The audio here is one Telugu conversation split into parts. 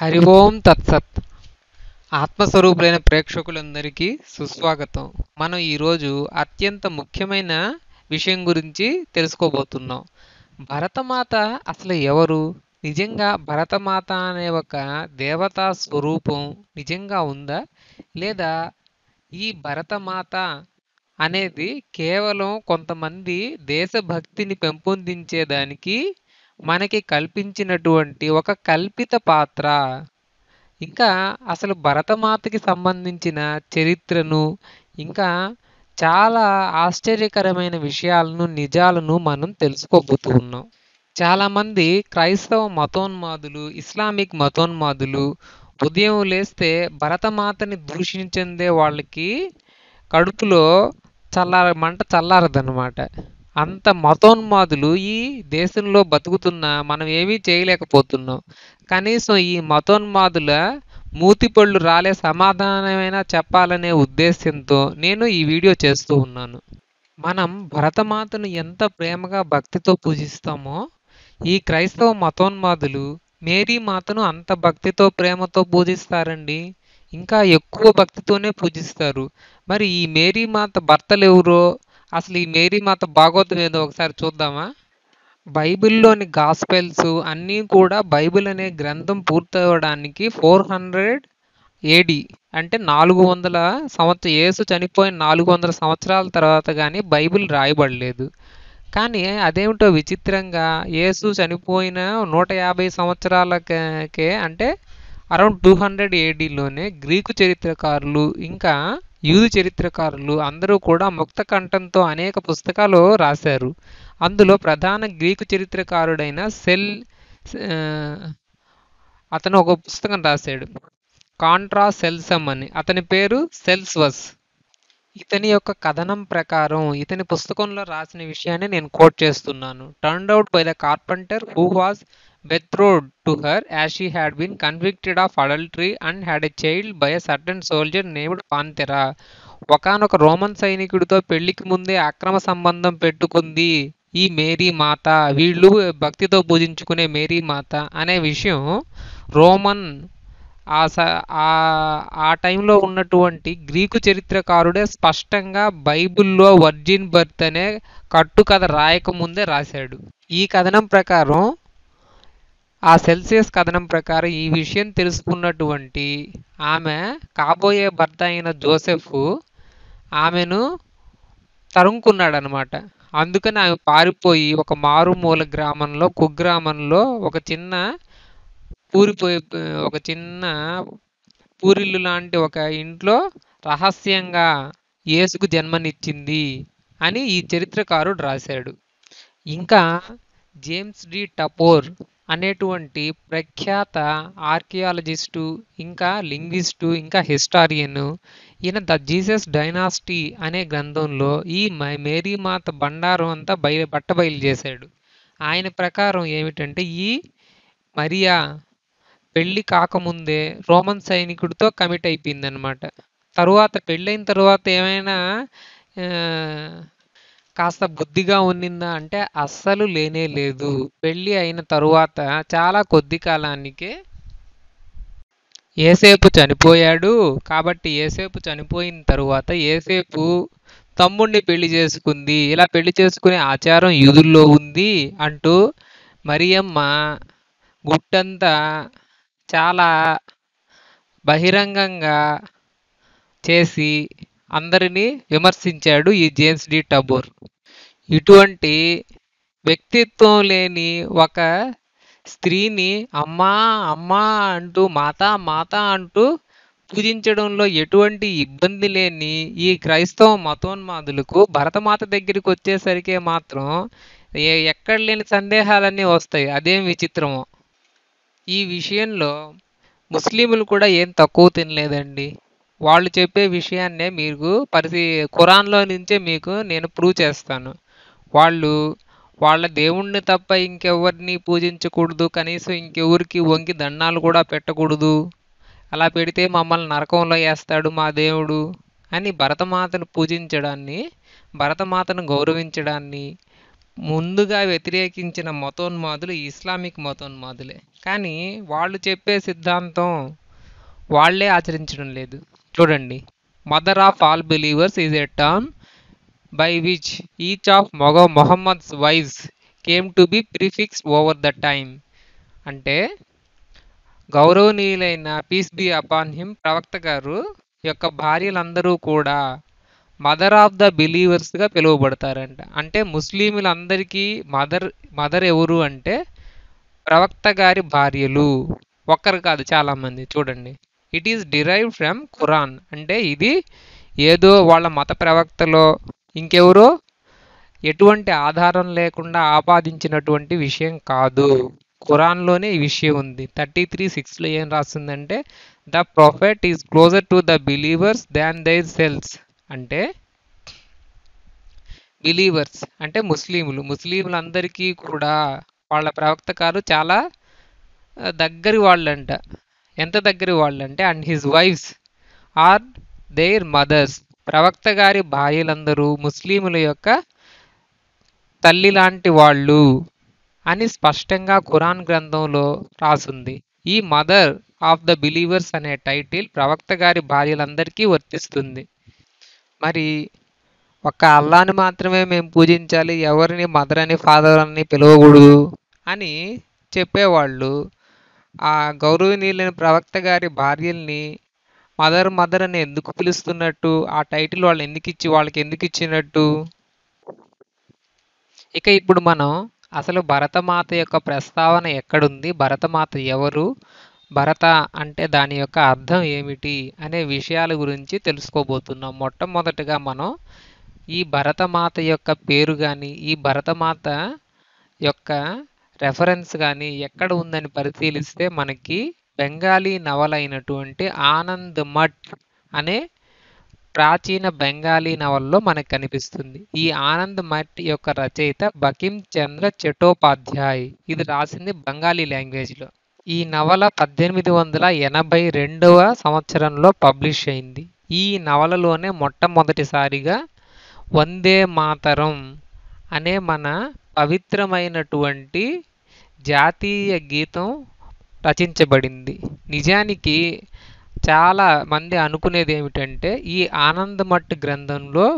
హరి ఓం తత్సత్. ఆత్మస్వరూపులైన ప్రేక్షకులందరికీ సుస్వాగతం. మనం ఈరోజు అత్యంత ముఖ్యమైన విషయం గురించి తెలుసుకోబోతున్నాం. భరతమాత అసలు ఎవరు? నిజంగా భరతమాత అనే ఒక దేవతా స్వరూపం నిజంగా ఉందా? లేదా ఈ భరతమాత అనేది కేవలం కొంతమంది దేశభక్తిని పెంపొందించేదానికి మనకి కల్పించినటువంటి ఒక కల్పిత పాత్ర. ఇంకా అసలు భరతమాతకి సంబంధించిన చరిత్రను ఇంకా చాలా ఆశ్చర్యకరమైన విషయాలను నిజాలను మనం తెలుసుకోబోతూ ఉన్నాం. చాలామంది క్రైస్తవ మతోన్మాదులు ఇస్లామిక్ మతోన్మాదులు ఉదయం లేస్తే భరతమాతని దూషించిందే వాళ్ళకి కడుపులో చల్లార మంట చల్లారదన్నమాట. అంత మతోన్మాదులు ఈ దేశంలో బతుకుతున్నా మనం ఏమీ చేయలేకపోతున్నాం. కనీసం ఈ మతోన్మాదుల మూతిపళ్ళు రాలే సమాధానమైనా చెప్పాలనే ఉద్దేశంతో నేను ఈ వీడియో చేస్తూ ఉన్నాను. మనం భరతమాతను ఎంత ప్రేమగా భక్తితో పూజిస్తామో ఈ క్రైస్తవ మతోన్మాదులు మేరీ మాతను అంత భక్తితో ప్రేమతో పూజిస్తారండి. ఇంకా ఎక్కువ భక్తితోనే పూజిస్తారు. మరి ఈ మేరీ మాత భర్తలు ఎవరో అసలు ఈ మేరీ మాత భాగవతం ఏదో ఒకసారి చూద్దామా? బైబిల్లోని గాస్పెల్స్ అన్నీ కూడా బైబిల్ అనే గ్రంథం పూర్తవడానికి ఫోర్ హండ్రెడ్ ఏడి అంటే నాలుగు వందల సంవత్సర యేసు చనిపోయిన నాలుగు వందల సంవత్సరాల తర్వాత కానీ బైబిల్ రాయబడలేదు. కానీ అదేమిటో విచిత్రంగా యేసు చనిపోయిన నూట యాభై సంవత్సరాలకే అంటే అరౌండ్ టూ హండ్రెడ్ ఏడీలోనే గ్రీకు చరిత్రకారులు ఇంకా యూదు చరిత్రకారులు అందరూ కూడా ముక్త కంఠంతో అనేక పుస్తకాలు రాశారు. అందులో ప్రధాన గ్రీకు చరిత్రకారుడైన సెల్ అతను ఒక పుస్తకం రాశాడు. కాంట్రా సెల్సమ్ అని. అతని పేరు సెల్స్వస్. ఇతని యొక్క కథనం ప్రకారం ఇతని పుస్తకంలో రాసిన విషయాన్ని నేను కోట్ చేస్తున్నాను. Turned out by the carpenter who was betrothed to her as she had been convicted of adultery and had a child by a certain soldier named Pantera ఒకనొక రోమన్ సైనికుడితో పెళ్ళికి ముందే అక్రమ సంబంధం పెట్టుకుంది ఈ మేరీ మాత. వీళ్ళు భక్తితో పూజించుకునే మేరీ మాత అనే విషయం రోమన్ ఆ స ఆ టైంలో ఉన్నటువంటి గ్రీకు చరిత్రకారుడే స్పష్టంగా బైబిల్లో వర్జిన్ బర్త్ అనే కట్టుకథ రాయకముందే రాశాడు. ఈ కథనం ప్రకారం ఆ సెల్సియస్ కథనం ప్రకారం ఈ విషయం తెలుసుకున్నటువంటి ఆమె కాబోయే భర్త అయిన జోసెఫ్ ఆమెను తరుముకున్నాడనమాట అందుకని ఆమె పారిపోయి ఒక మారుమూల గ్రామంలో కుగ్రామంలో ఒక చిన్న పూరిపోయి ఒక చిన్న పూరిల్లు లాంటి ఒక ఇంట్లో రహస్యంగా యేసుకు జన్మనిచ్చింది అని ఈ చరిత్రకారుడు రాశాడు. ఇంకా జేమ్స్ డి టపోర్ అనేటువంటి ప్రఖ్యాత ఆర్కియాలజిస్టు ఇంకా లింగ్విస్టు ఇంకా హిస్టారియన్ ఈయన ద జీసస్ డైనాసిటీ అనే గ్రంథంలో ఈ మేరీ మాత బండారం అంతా బయ బట్టబయలు చేశాడు. ఆయన ప్రకారం ఏమిటంటే ఈ మరియా పెళ్ళి కాకముందే రోమన్ సైనికుడితో కమిట్ అయిపోయిందనమాట. తరువాత పెళ్ళైన తర్వాత ఏమైనా కాస్త బుద్ధిగా ఉన్నిందా అంటే అస్సలు లేనే లేదు. పెళ్ళి అయిన తరువాత చాలా కొద్ది కాలానికే ఏసేపు చనిపోయాడు. కాబట్టి ఏసేపు చనిపోయిన తరువాత ఏసేపు తమ్ముడిని పెళ్ళి చేసుకుంది. ఇలా పెళ్ళి చేసుకునే ఆచారం యూదుల్లో ఉంది అంటూ మరియమ్మ గుట్టంతా చాలా బహిరంగంగా చేసి అందరినీ విమర్శించాడు ఈ జేమ్స్ డి టబోర్. ఇటువంటి వ్యక్తిత్వం లేని ఒక స్త్రీని అమ్మా అమ్మా అంటూ మాత మాత అంటూ పూజించడంలో ఎటువంటి ఇబ్బంది లేని ఈ క్రైస్తవ మతోన్మాదులకు భరతమాత దగ్గరికి వచ్చేసరికి మాత్రం ఎక్కడ లేని సందేహాలన్నీ వస్తాయి. అదేం విచిత్రమో. ఈ విషయంలో ముస్లింలు కూడా ఏం తక్కువ తినలేదండి. వాళ్ళు చెప్పే విషయాన్నే మీకు పరిశీ ఖురాన్లో నుంచే మీకు నేను ప్రూవ్ చేస్తాను. వాళ్ళు వాళ్ళ దేవుణ్ణి తప్ప ఇంకెవరిని పూజించకూడదు కనీసం ఇంకెవరికి వంగి దండాలు కూడా పెట్టకూడదు. అలా పెడితే మమ్మల్ని నరకంలో వేస్తాడు మా దేవుడు అని భరతమాతను పూజించడాన్ని భరతమాతను గౌరవించడాన్ని ముందుగా వ్యతిరేకించిన మతోన్మాదులు ఇస్లామిక్ మతోన్మాదులే. కానీ వాళ్ళు చెప్పే సిద్ధాంతం వాళ్ళే ఆచరించడం లేదు. చూడండి. Mother of all believers is a term by which each of మొగ Mohammed's wives came to be prefix over the time అంటే గౌరవనీయులైన పీస్ బి అపాన్ హిమ్ ప్రవక్త గారు యొక్క భార్యలందరూ కూడా మదర్ ఆఫ్ ద బిలీవర్స్గా పిలువబడతారంట. అంటే ముస్లింలందరికీ మదర్ మదర్ ఎవరు అంటే ప్రవక్త గారి భార్యలు. ఒక్కరు కాదు చాలామంది. చూడండి. It is derive from Quran అంటే ఇది ఏదో వాళ్ళ మత ప్రవక్తలో ఇంకెవరో ఎటువంటి ఆధారం లేకుండా ఆపాదించినటువంటి విషయం కాదు. ఖురాన్లోనే ఈ విషయం ఉంది. థర్టీ త్రీ సిక్స్లో ఏం రాస్తుందంటే the prophet is closer to the believers than their selves అంటే బిలీవర్స్ అంటే ముస్లింలు. ముస్లింలందరికీ కూడా వాళ్ళ ప్రవక్త గారు చాలా దగ్గరి వాళ్ళంట. ఎంత దగ్గర వాళ్ళు అంటే and his wives are their mothers ప్రవక్త గారి భార్యలందరూ ముస్లిముల యొక్క తల్లి లాంటి వాళ్ళు అని స్పష్టంగా ఖురాన్ గ్రంథంలో రాసుంది. ఈ మదర్ ఆఫ్ ద బిలీవర్స్ అనే టైటిల్ ప్రవక్త గారి భార్యలందరికీ వర్తిస్తుంది. మరి ఒక్క అల్లాని మాత్రమే మేము పూజించాలి ఎవరిని మదర్ అని ఫాదర్ అని పిలవకూడదు అని చెప్పేవాళ్ళు ఆ గౌరవనీయులైన ప్రవక్త గారి భార్యల్ని మదర్ మదర్ అని ఎందుకు పిలుస్తున్నట్టు ఆ టైటిల్ వాళ్ళు ఎందుకు ఇచ్చి వాళ్ళకి ఎందుకు ఇచ్చినట్టు ఇక ఇప్పుడు మనం అసలు భరతమాత యొక్క ప్రస్తావన ఎక్కడుంది? భరతమాత ఎవరు? భరత అంటే దాని యొక్క అర్థం ఏమిటి? అనే విషయాల గురించి తెలుసుకోబోతున్నాం. మొట్టమొదటగా మనం ఈ భరతమాత యొక్క పేరు కానీ ఈ భరతమాత యొక్క రెఫరెన్స్ కానీ ఎక్కడ ఉందని పరిశీలిస్తే మనకి బెంగాలీ నవల అయినటువంటి ఆనంద్ మఠ్ అనే ప్రాచీన బెంగాలీ నవల్లో మనకు కనిపిస్తుంది. ఈ ఆనంద్ మఠ్ యొక్క రచయిత బకిం చంద్ర చటోపాధ్యాయ్. ఇది రాసింది బెంగాలీ లాంగ్వేజ్లో ఈ నవల పద్దెనిమిది వందల ఎనభై రెండవ సంవత్సరంలో పబ్లిష్ అయింది. ఈ నవలలోనే మొట్టమొదటిసారిగా వందే మాతరం అనే మన పవిత్రమైనటువంటి జాతీయ గీతం రచించబడింది. నిజానికి చాలా మంది అనుకునేది ఏమిటంటే ఈ ఆనందమఠ్ గ్రంథంలో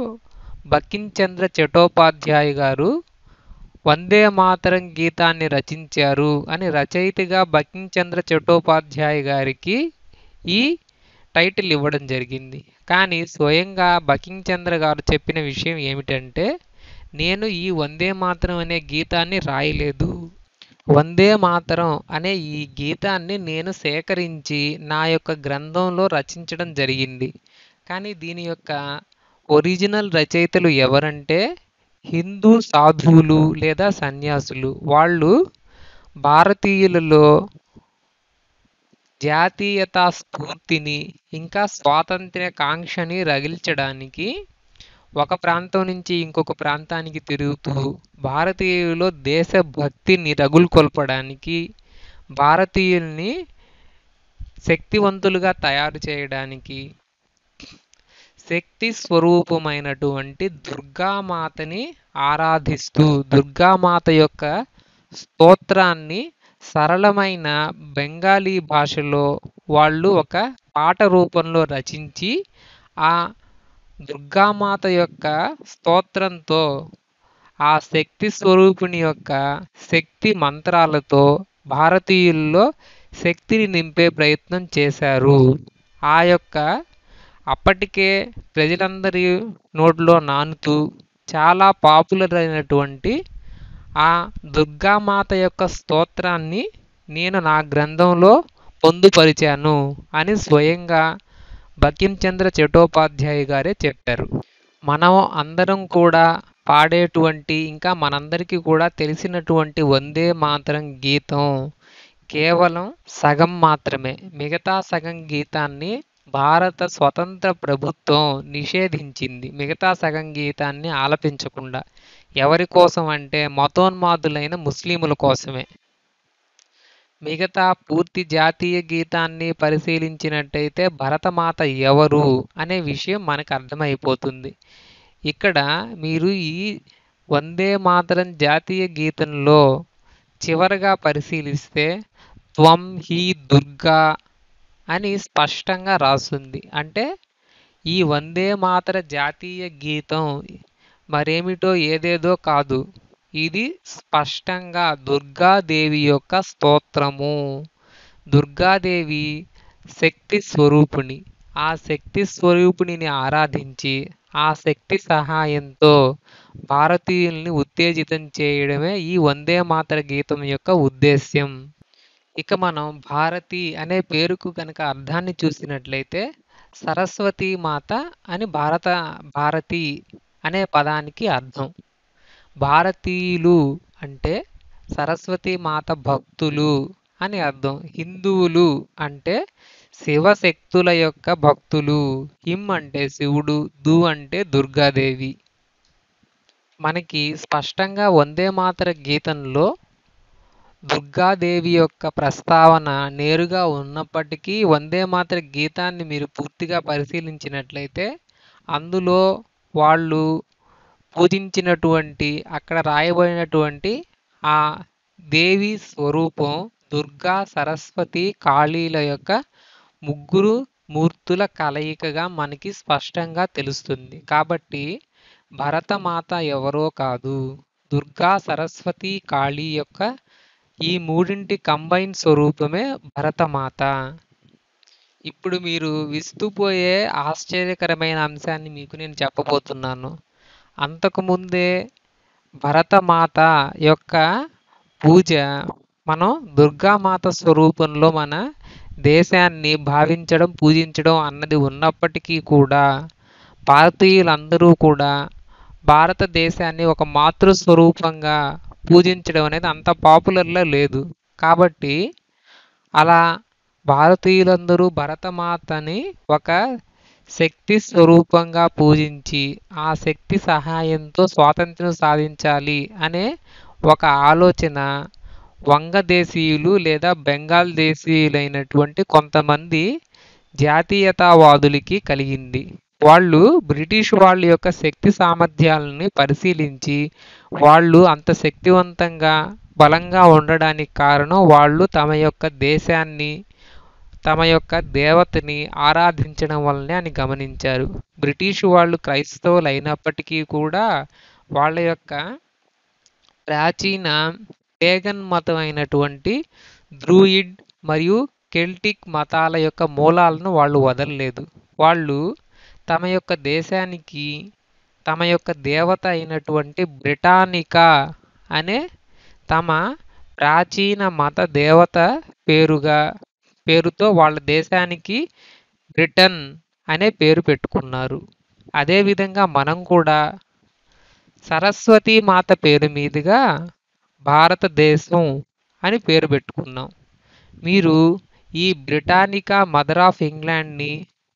బకించంద్ర చటోపాధ్యాయ గారు వందే మాతరం గీతాన్ని రచించారు అని రచయితగా బకించంద్ర చటోపాధ్యాయ గారికి ఈ టైటిల్ ఇవ్వడం జరిగింది. కానీ స్వయంగా బకించంద్ర గారు చెప్పిన విషయం ఏమిటంటే నేను ఈ వందే మాతరం అనే గీతాన్ని రాయలేదు. వందే మాతరం అనే ఈ గీతాన్ని నేను సేకరించి నా యొక్క గ్రంథంలో రచించడం జరిగింది. కానీ దీని యొక్క ఒరిజినల్ రచయితలు ఎవరంటే హిందూ సాధువులు లేదా సన్యాసులు. వాళ్ళు భారతీయులలో జాతీయతా స్ఫూర్తిని ఇంకా స్వాతంత్ర్య కాంక్షని రగిల్చడానికి ఒక ప్రాంతం నుంచి ఇంకొక ప్రాంతానికి తిరుగుతూ భారతీయులలో దేశభక్తిని రగులుకొల్పడానికి భారతీయుల్ని శక్తివంతులుగా తయారు చేయడానికి శక్తి స్వరూపమైనటువంటి దుర్గామాతని ఆరాధిస్తూ దుర్గామాత యొక్క స్తోత్రాన్ని సరళమైన బెంగాలీ భాషలో వాళ్ళు ఒక పాట రూపంలో రచించి ఆ దుర్గామాత యొక్క స్తోత్రంతో ఆ శక్తి స్వరూపిణి యొక్క శక్తి మంత్రాలతో భారతీయుల్లో శక్తిని నింపే ప్రయత్నం చేశారు. ఆ యొక్క అప్పటికే ప్రజలందరి నోట్లో నానుతూ చాలా పాపులర్ అయినటువంటి ఆ దుర్గామాత యొక్క స్తోత్రాన్ని నేను నా గ్రంథంలో పొందుపరిచాను అని స్వయంగా బకించంద్ర చటోపాధ్యాయ గారే చెప్పారు. మనం అందరం కూడా పాడేటువంటి ఇంకా మనందరికీ కూడా తెలిసినటువంటి వందే మాత్రం గీతం కేవలం సగం మాత్రమే. మిగతా సగం గీతాన్ని భారత స్వతంత్ర ప్రభుత్వం నిషేధించింది. మిగతా సగం గీతాన్ని ఆలపించకుండా. ఎవరి కోసం అంటే మతోన్మాదులైన ముస్లిముల కోసమే. మిగతా పూర్తి జాతీయ గీతాన్ని పరిశీలించినట్టయితే భరతమాత ఎవరు అనే విషయం మనకు అర్థమైపోతుంది. ఇక్కడ మీరు ఈ వందే మాతరం జాతీయ గీతంలో చివరగా పరిశీలిస్తే త్వం హీ దుర్గా అని స్పష్టంగా రాస్తుంది. అంటే ఈ వందే మాతర జాతీయ గీతం మరేమిటో ఏదేదో కాదు. ఇది స్పష్టంగా దుర్గాదేవి యొక్క స్తోత్రము. దుర్గాదేవి శక్తి స్వరూపిణి ఆ శక్తి స్వరూపిణిని ఆరాధించి ఆ శక్తి సహాయంతో భారతీయుల్ని ఉత్తేజితం చేయడమే ఈ వందే మాతర గీతం యొక్క ఉద్దేశ్యం. ఇక మనం భారతి అనే పేరుకు కనుక అర్థాన్ని చూసినట్లయితే సరస్వతి మాత అని భారత భారతి అనే పదానికి అర్థం. భారతీయులు అంటే సరస్వతి మాత భక్తులు అని అర్థం. హిందువులు అంటే శివశక్తుల యొక్క భక్తులు. హిమ్ అంటే శివుడు దు అంటే దుర్గాదేవి. మనకి స్పష్టంగా వందే మాతర గీతంలో దుర్గాదేవి యొక్క ప్రస్తావన నేరుగా ఉన్నప్పటికీ వందే మాతర గీతాన్ని మీరు పూర్తిగా పరిశీలించినట్లయితే అందులో వాళ్ళు పూజించినటువంటి అక్కడ రాయబడినటువంటి ఆ దేవి స్వరూపం దుర్గా సరస్వతి కాళీల యొక్క ముగ్గురు మూర్తుల కలయికగా మనకి స్పష్టంగా తెలుస్తుంది. కాబట్టి భరతమాత ఎవరో కాదు దుర్గా సరస్వతి కాళీ యొక్క ఈ మూడింటి కంబైన్ స్వరూపమే భరతమాత. ఇప్పుడు మీరు విస్తుపోయే ఆశ్చర్యకరమైన అంశాన్ని మీకు నేను చెప్పబోతున్నాను. అంతకుముందే భరతమాత యొక్క పూజ మనం దుర్గామాత స్వరూపంలో మన దేశాన్ని భావించడం పూజించడం అన్నది ఉన్నప్పటికీ కూడా భారతీయులందరూ కూడా భారతదేశాన్ని ఒక మాతృ స్వరూపంగా పూజించడం అనేది అంత పాపులర్లో లేదు. కాబట్టి అలా భారతీయులందరూ భరతమాతని ఒక శక్తి స్వరూపంగా పూజించి ఆ శక్తి సహాయంతో స్వాతంత్ర్యం సాధించాలి అనే ఒక ఆలోచన వంగదేశీయులు లేదా బెంగాల్ దేశీయులైనటువంటి కొంతమంది జాతీయతావాదులకి కలిగింది. వాళ్ళు బ్రిటిష్ వాళ్ళ యొక్క శక్తి సామర్థ్యాలని పరిశీలించి వాళ్ళు అంత శక్తివంతంగా బలంగా ఉండడానికి కారణం వాళ్ళు తమ యొక్క దేశాన్ని తమ యొక్క దేవతని ఆరాధించడం వల్లనే అని గమనించారు. బ్రిటిష్ వాళ్ళు క్రైస్తవులు అయినప్పటికీ కూడా వాళ్ళ యొక్క ప్రాచీన పేగన్ మతం అయినటువంటి ధ్రూయిడ్ మరియు కెల్టిక్ మతాల యొక్క మూలాలను వాళ్ళు వదలలేదు. వాళ్ళు తమ యొక్క దేశానికి తమ యొక్క దేవత అయినటువంటి బ్రిటానికా అనే తమ ప్రాచీన మత దేవత పేరుగా పేరుతో వాళ్ళ దేశానికి బ్రిటన్ అనే పేరు పెట్టుకున్నారు. అదేవిధంగా మనం కూడా సరస్వతి మాత పేరు మీదుగా భారతదేశం అని పేరు పెట్టుకున్నాం. మీరు ఈ బ్రిటానికా మదర్ ఆఫ్ ఇంగ్లాండ్ని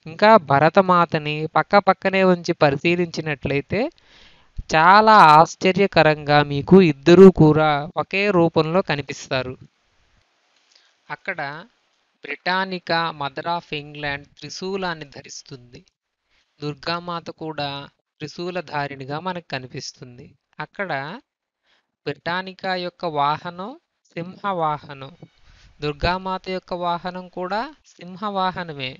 ఇంకా భరతమాతని పక్క పక్కనే ఉంచి పరిశీలించినట్లయితే చాలా ఆశ్చర్యకరంగా మీకు ఇద్దరూ కూడా ఒకే రూపంలో కనిపిస్తారు. అక్కడ బ్రిటానికా మదర్ ఆఫ్ ఇంగ్లాండ్ త్రిశూలాన్ని ధరిస్తుంది. దుర్గామాత కూడా త్రిశూలధారిణిగా మనకు కనిపిస్తుంది. అక్కడ బ్రిటానికా యొక్క వాహనం సింహ వాహనం దుర్గామాత యొక్క వాహనం కూడా సింహ వాహనమే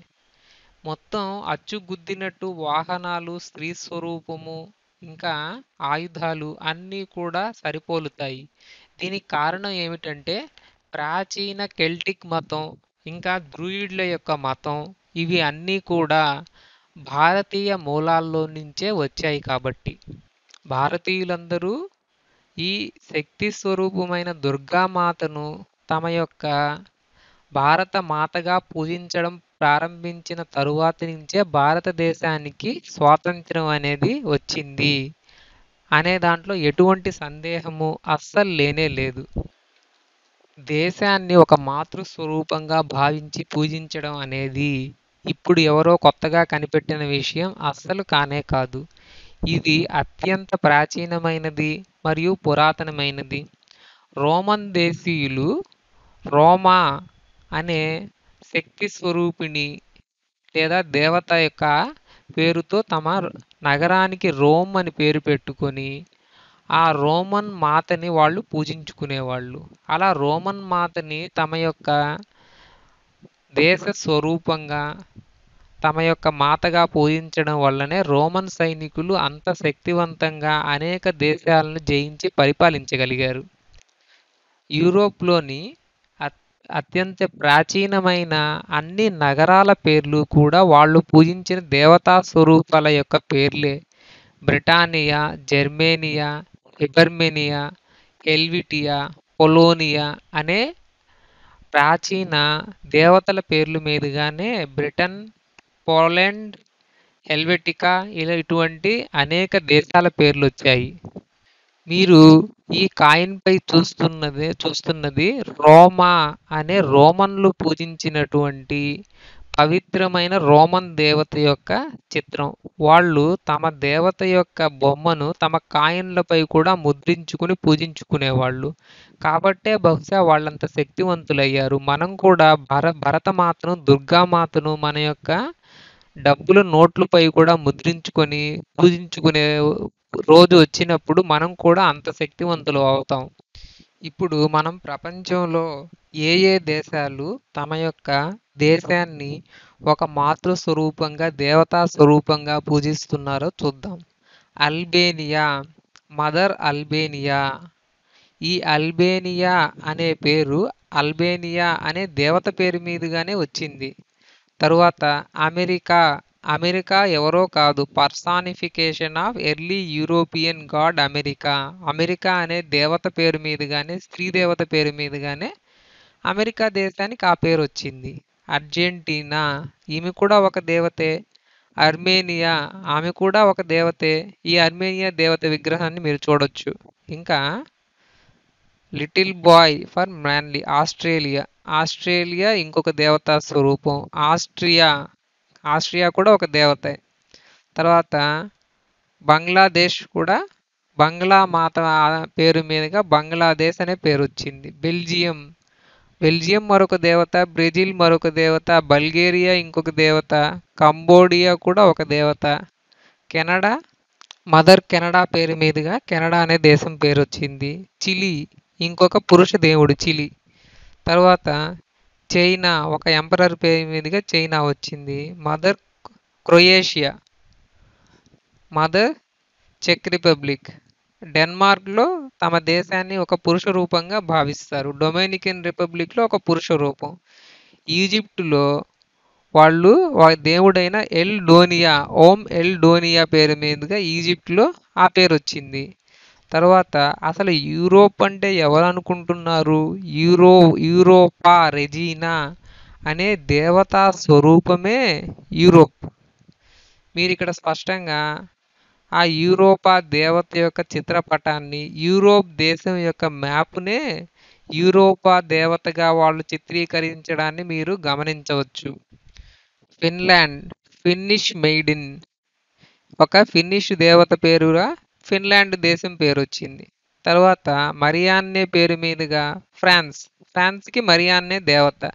మొత్తం అచ్చుగుద్దినట్టు వాహనాలు స్త్రీ స్వరూపము ఇంకా ఆయుధాలు అన్నీ కూడా సరిపోలుతాయి. దీనికి కారణం ఏమిటంటే ప్రాచీన కెల్టిక్ మతం ఇంకా గ్రూయిడ్ల యొక్క మతం ఇవి అన్నీ కూడా భారతీయ మూలాల్లో నుంచే వచ్చాయి కాబట్టి. భారతీయులందరూ ఈ శక్తి స్వరూపమైన దుర్గామాతను తమ యొక్క భారత మాతగా పూజించడం ప్రారంభించిన తరువాత నుంచే భారతదేశానికి స్వాతంత్రం అనేది వచ్చింది అనే దాంట్లో ఎటువంటి సందేహము అస్సలు లేనే లేదు. దేశాన్ని ఒక మాతృ స్వరూపంగా భావించి పూజించడం అనేది ఇప్పుడు ఎవరో కొత్తగా కనిపెట్టిన విషయం అస్సలు కానే కాదు. ఇది అత్యంత ప్రాచీనమైనది మరియు పురాతనమైనది. రోమన్ దేశీయులు రోమా అనే శక్తి స్వరూపిణి లేదా దేవత యొక్క పేరుతో తమ నగరానికి రోమ్ అని పేరు పెట్టుకొని ఆ రోమన్ మాతని వాళ్ళు పూజించుకునేవాళ్ళు. అలా రోమన్ మాతని తమ యొక్క దేశ స్వరూపంగా తమ యొక్క మాతగా పూజించడం వల్లనే రోమన్ సైనికులు అంత శక్తివంతంగా అనేక దేశాలను జయించి పరిపాలించగలిగారు. యూరోప్లోని అత్- అత్యంత ప్రాచీనమైన అన్ని నగరాల పేర్లు కూడా వాళ్ళు పూజించిన దేవతా స్వరూపాల యొక్క పేర్లే. బ్రిటానియా జర్మేనియా ఎబర్మెనియా ఎల్విటియా పొలోనియా అనే ప్రాచీన దేవతల పేర్ల మీదుగానే బ్రిటన్ పోలాండ్ హెల్వెటికా ఇలా ఇటువంటి అనేక దేశాల పేర్లు వచ్చాయి. మీరు ఈ కాయిన్ పై చూస్తున్నది చూస్తున్నది రోమా అనే రోమన్లు పూజించినటువంటి పవిత్రమైన రోమన్ దేవత యొక్క చిత్రం. వాళ్ళు తమ దేవత యొక్క బొమ్మను తమ కాయన్లపై కూడా ముద్రించుకుని పూజించుకునేవాళ్ళు. కాబట్టే బహుశా వాళ్ళంత శక్తివంతులయ్యారు. మనం కూడా భర భరతమాతను దుర్గామాతను మన యొక్క డబ్బుల నోట్లపై కూడా ముద్రించుకొని పూజించుకునే రోజు వచ్చినప్పుడు మనం కూడా అంత శక్తివంతులు అవుతాం. ఇప్పుడు మనం ప్రపంచంలో ఏ ఏ దేశాలు తమ యొక్క దేశాన్ని ఒక మాతృ స్వరూపంగా దేవతా స్వరూపంగా పూజిస్తున్నారో చూద్దాం. Albania mother Albania. ఈ అల్బేనియా అనే పేరు అల్బేనియా అనే దేవత పేరు మీదుగానే వచ్చింది. తరువాత అమెరికా అమెరికా ఎవరో కాదు. Personification of early European god America. America అనే దేవత పేరు మీదుగానే స్త్రీ దేవత పేరు మీదుగానే అమెరికా దేశానికి ఆ పేరు వచ్చింది. అర్జెంటీనా ఈమె కూడా ఒక దేవతే. అర్మేనియా ఆమె కూడా ఒక దేవతే. ఈ అర్మేనియా దేవత విగ్రహాన్ని మీరు చూడొచ్చు. ఇంకా little boy for manly Australia. Australia ఇంకొక దేవతా స్వరూపం. ఆస్ట్రియా ఆస్ట్రియా కూడా ఒక దేవతే. తర్వాత బంగ్లాదేశ్ కూడా బంగ్లా మాత పేరు మీదుగా బంగ్లాదేశ్ అనే పేరు వచ్చింది. బెల్జియం. బెల్జియం మరొక దేవత బ్రెజిల్ మరొక దేవత బల్గేరియా ఇంకొక దేవత కంబోడియా కూడా ఒక దేవత. కెనడా మదర్ కెనడా పేరు మీదుగా కెనడా అనే దేశం పేరు వచ్చింది. చిలీ ఇంకొక పురుష దేవుడు చిలీ. తర్వాత చైనా ఒక ఎంపరర్ పేరు మీదుగా చైనా వచ్చింది. Mother Croatia. మదర్ చెక్ రిపబ్లిక్. డెన్మార్క్లో తమ దేశాన్ని ఒక పురుష రూపంగా భావిస్తారు. డొమినికన్ రిపబ్లిక్లో ఒక పురుష రూపం. ఈజిప్టులో వాళ్ళు దేవుడైన ఎల్ డోనియా ఓం ఎల్ డోనియా పేరు మీదుగా ఈజిప్ట్లో ఆ పేరు వచ్చింది. తర్వాత అసలు యూరోప్ అంటే ఎవరు అనుకుంటున్నారు యూరో యూరోపా రెజీనా అనే దేవతా స్వరూపమే యూరోప్. మీరు ఇక్కడ స్పష్టంగా ఆ యూరోపా దేవత యొక్క చిత్రపటాన్ని యూరోప్ దేశం యొక్క మ్యాప్నే యూరోపా దేవతగా వాళ్ళు చిత్రీకరించడాన్ని మీరు గమనించవచ్చు. Finland Finnish maiden. ఒక ఫిన్నిష్ దేవత పేరుగా ఫిన్లాండ్ దేశం పేరు వచ్చింది తర్వాత మరియాన్నే పేరు మీదుగా ఫ్రాన్స్. ఫ్రాన్స్కి మరియాన్నే దేవత.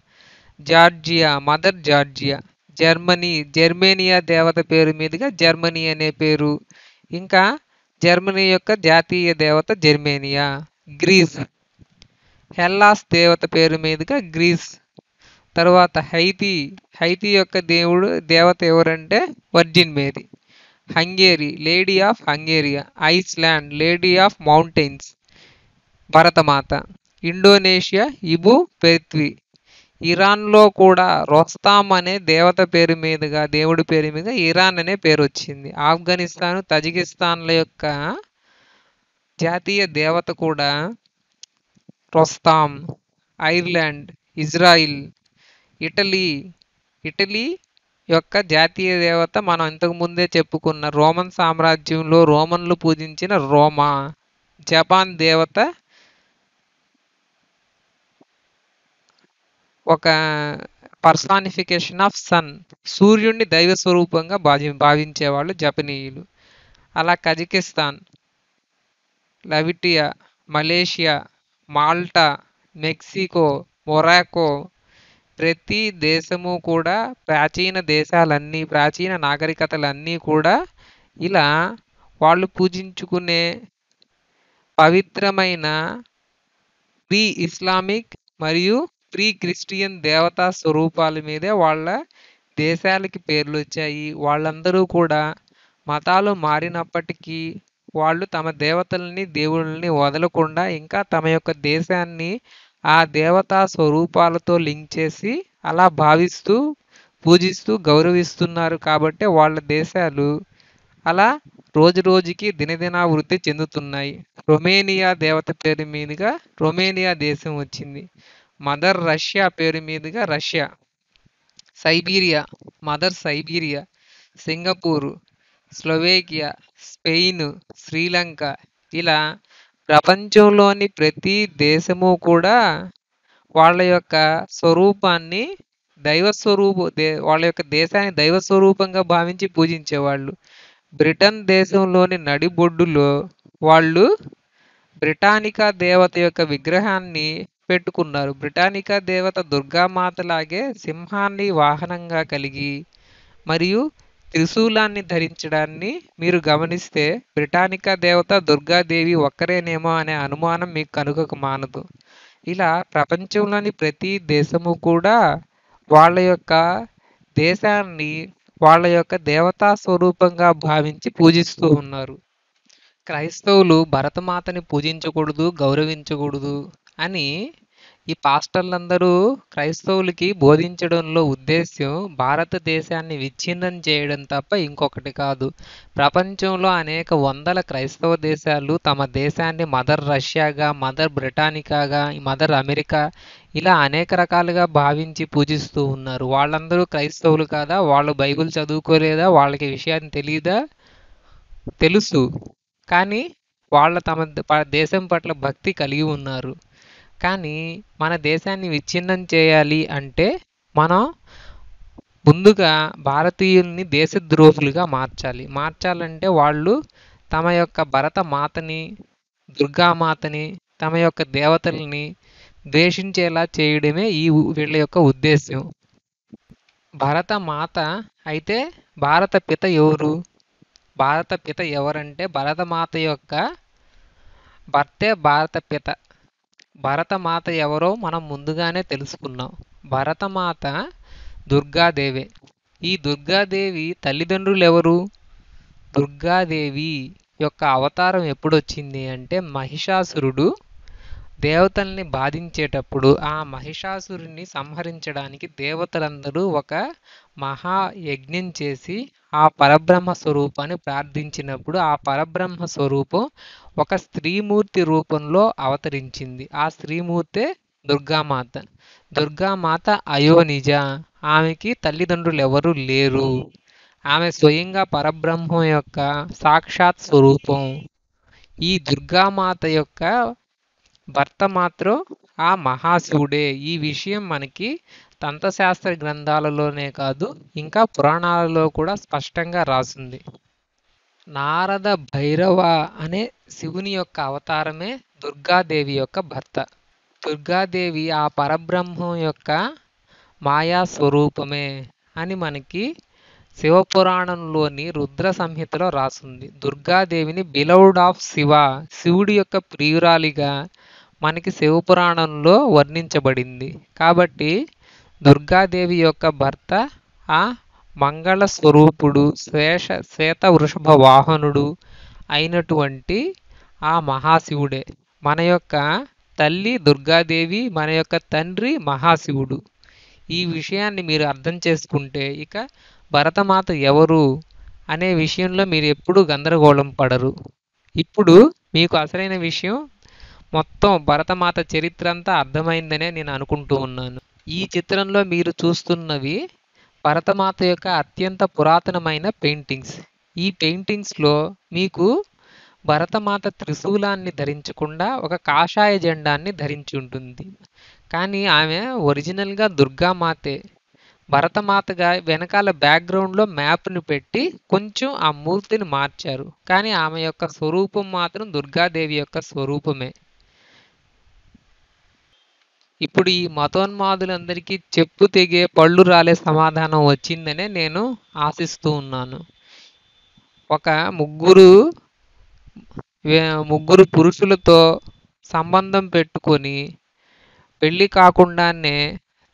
Georgia mother Georgia. Germany Germania దేవత పేరు మీదుగా జర్మనీ అనే పేరు. ఇంకా జర్మనీ యొక్క జాతీయ దేవత జర్మేనియా. గ్రీస్. హెల్లాస్ దేవత పేరు మీదుగా గ్రీస్. తర్వాత హైతీ. హైతీ యొక్క దేవుడు దేవత ఎవరంటే virgin Mary. Hungary lady of Hungaria Iceland lady of mountains Bharat Mata Indonesia Ibu Pertiwi. ఇరాన్లో కూడా రొస్తాం అనే దేవత పేరు మీదుగా దేవుడి పేరు మీద ఇరాన్ అనే పేరు వచ్చింది. ఆఫ్ఘనిస్తాన్ తజికిస్తాన్ల యొక్క జాతీయ దేవత కూడా Rostam Ireland Israel Italy Italy యొక్క జాతీయ దేవత మనం ఇంతకు ముందే చెప్పుకున్న రోమన్ సామ్రాజ్యంలో రోమన్లు పూజించిన రోమా జపాన్ దేవత ఒక పర్సానిఫికేషన్ ఆఫ్ సన్ సూర్యుడిని దైవ స్వరూపంగా భావి భావించేవాళ్ళు జపనీయులు. అలా Kazakhstan Latvia Malaysia Malta Mexico Morocco ప్రతి దేశము కూడా ప్రాచీన దేశాలన్నీ ప్రాచీన నాగరికతలన్నీ కూడా ఇలా వాళ్ళు పూజించుకునే పవిత్రమైన ప్రీ ఇస్లామిక్ మరియు ప్రీ క్రిస్టియన్ దేవతా స్వరూపాల మీదే వాళ్ళ దేశాలకి పేర్లు వచ్చాయి. వాళ్ళందరూ కూడా మతాలు మారినప్పటికీ వాళ్ళు తమ దేవతల్ని దేవుళ్ళని వదలకుండా ఇంకా తమ యొక్క దేశాన్ని ఆ దేవతా స్వరూపాలతో లింక్ చేసి అలా భావిస్తూ పూజిస్తూ గౌరవిస్తున్నారు కాబట్టి వాళ్ళ దేశాలు అలా రోజు రోజుకి దినదినావృద్ధి చెందుతున్నాయి. రొమేనియా దేవత పేరు మీదుగా రొమేనియా దేశం వచ్చింది. మదర్ రష్యా పేరు మీదుగా Russia. Siberia mother Siberia Singapore Slovakia Spain Sri Lanka ఇలా ప్రపంచంలోని ప్రతి దేశము కూడా వాళ్ళ యొక్క స్వరూపాన్ని దైవ స్వరూప దే వాళ్ళ యొక్క దేశాన్ని దైవ స్వరూపంగా భావించి పూజించేవాళ్ళు. బ్రిటన్ దేశంలోని నడిబొడ్డులో వాళ్ళు బ్రిటానికా దేవత యొక్క విగ్రహాన్ని పెట్టుకున్నారు. బ్రిటానికా దేవత దుర్గామాత లాగే సింహాన్ని వాహనంగా కలిగి మరియు త్రిశూలాన్ని ధరించడాన్ని మీరు గమనిస్తే బ్రిటానికా దేవత దుర్గాదేవి ఒక్కరేనేమో అనే అనుమానం మీకు కనుకకు మానదు. ఇలా ప్రపంచంలోని ప్రతి దేశము కూడా వాళ్ళ యొక్క దేశాన్ని వాళ్ళ యొక్క దేవతా స్వరూపంగా భావించి పూజిస్తూ ఉన్నారు. క్రైస్తవులు భరతమాతని పూజించకూడదు గౌరవించకూడదు అని ఈ పాస్టర్లందరూ క్రైస్తవులకి బోధించడంలో ఉద్దేశ్యం భారతదేశాన్ని విచ్ఛిన్నం చేయడం తప్ప ఇంకొకటి కాదు. ప్రపంచంలో అనేక వందల క్రైస్తవ దేశాలు తమ దేశాన్ని మదర్ రష్యాగా మదర్ బ్రిటానికాగా మదర్ అమెరికా ఇలా అనేక రకాలుగా భావించి పూజిస్తూ ఉన్నారు. వాళ్ళందరూ క్రైస్తవులు కాదా? వాళ్ళు బైబిల్ చదువుకోలేదా? వాళ్ళకి విషయాన్ని తెలియదా తెలుసు. కానీ వాళ్ళ తమ దేశం పట్ల భక్తి కలిగి ఉన్నారు. కానీ మన దేశాన్ని విచ్ఛిన్నం చేయాలి అంటే మనం ముందుగా భారతీయుల్ని దేశద్రోహులుగా మార్చాలి. మార్చాలంటే వాళ్ళు తమ యొక్క భరత మాతని దుర్గామాతని తమ యొక్క దేవతల్ని ద్వేషించేలా చేయడమే ఈ వీళ్ళ యొక్క ఉద్దేశ్యం. భరత మాత అయితే భారత పిత ఎవరు? భారత పిత ఎవరంటే భరతమాత యొక్క భర్తే భారత పిత. భరతమాత ఎవరో మనం ముందుగానే తెలుసుకున్నాం. భరతమాత దుర్గాదేవే. ఈ దుర్గాదేవి తల్లిదండ్రులు ఎవరు దుర్గాదేవి యొక్క అవతారం ఎప్పుడు వచ్చింది అంటే మహిషాసురుడు దేవతల్ని బాధించేటప్పుడు ఆ మహిషాసురుని సంహరించడానికి దేవతలందరూ ఒక మహా యజ్ఞం చేసి ఆ పరబ్రహ్మ స్వరూపాన్ని ప్రార్థించినప్పుడు ఆ పరబ్రహ్మ స్వరూపం ఒక స్త్రీమూర్తి రూపంలో అవతరించింది. ఆ స్త్రీమూర్తే దుర్గామాత. దుర్గామాత అయోనిజ. ఆమెకి తల్లిదండ్రులు ఎవరు లేరు. ఆమె స్వయంగా పరబ్రహ్మం యొక్క సాక్షాత్ స్వరూపం. ఈ దుర్గామాత యొక్క భర్త మాత్రం ఆ మహాశివుడే. ఈ విషయం మనకి తంత్రశాస్త్ర గ్రంథాలలోనే కాదు ఇంకా పురాణాలలో కూడా స్పష్టంగా రాసింది. నారద భైరవ అనే శివుని యొక్క అవతారమే దుర్గాదేవి యొక్క భర్త. దుర్గాదేవి ఆ పరబ్రహ్మం యొక్క మాయా స్వరూపమే అని మనకి శివపురాణంలోని రుద్ర సంహితలో రాసుంది. దుర్గాదేవిని బిలౌడ్ ఆఫ్ శివ శివుడి యొక్క ప్రియురాలిగా మనకి శివపురాణంలో వర్ణించబడింది. కాబట్టి దుర్గాదేవి యొక్క భర్త ఆ మంగళ స్వరూపుడు శేష శ్వేత వృషభ వాహనుడు అయినటువంటి ఆ మహాశివుడే. మన యొక్క తల్లి దుర్గాదేవి మన యొక్క తండ్రి మహాశివుడు. ఈ విషయాన్ని మీరు అర్థం చేసుకుంటే ఇక భరతమాత ఎవరు అనే విషయంలో మీరు ఎప్పుడూ గందరగోళం పడరు. ఇప్పుడు మీకు అసలైన విషయం మొత్తం భరతమాత చరిత్ర అంతా అర్థమైందనే నేను అనుకుంటూ ఉన్నాను. ఈ చిత్రంలో మీరు చూస్తున్నవి భరతమాత యొక్క అత్యంత పురాతనమైన పెయింటింగ్స్. ఈ పెయింటింగ్స్లో మీకు భరతమాత త్రిశూలాన్ని ధరించకుండా ఒక కాషాయ జెండాన్ని ధరించి ఉంటుంది. కానీ ఆమె ఒరిజినల్గా దుర్గామాతే. భరతమాతగా వెనకాల బ్యాక్గ్రౌండ్లో మ్యాప్ని పెట్టి కొంచెం ఆ మూర్తిని మార్చారు. కానీ ఆమె యొక్క స్వరూపం మాత్రం దుర్గాదేవి యొక్క స్వరూపమే. ఇప్పుడు ఈ మతోన్మాదులందరికీ చెప్పు తెగే పళ్ళు రాలే సమాధానం వచ్చిందనే నేను ఆశిస్తూ ఉన్నాను. ఒక ముగ్గురు ముగ్గురు పురుషులతో సంబంధం పెట్టుకొని పెళ్ళి కాకుండానే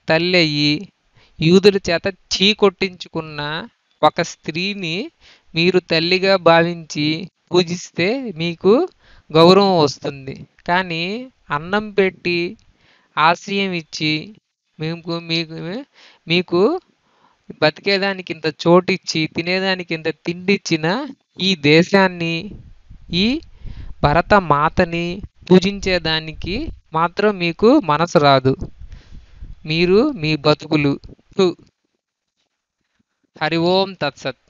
తల్లి అయ్యి యూదుల చేత చీ కొట్టించుకున్న ఒక స్త్రీని మీరు తల్లిగా భావించి పూజిస్తే మీకు గౌరవం వస్తుంది. కానీ అన్నం పెట్టి ఆశ్రయం ఇచ్చి మేము మీకు మీకు బతికేదానికి ఇంత చోటిచ్చి తినేదానికి ఇంత తిండి ఇచ్చిన ఈ దేశాన్ని ఈ భరత మాతని పూజించేదానికి మాత్రం మీకు మనసు రాదు. మీరు మీ బతుకులు. హరి ఓం తత్సత్.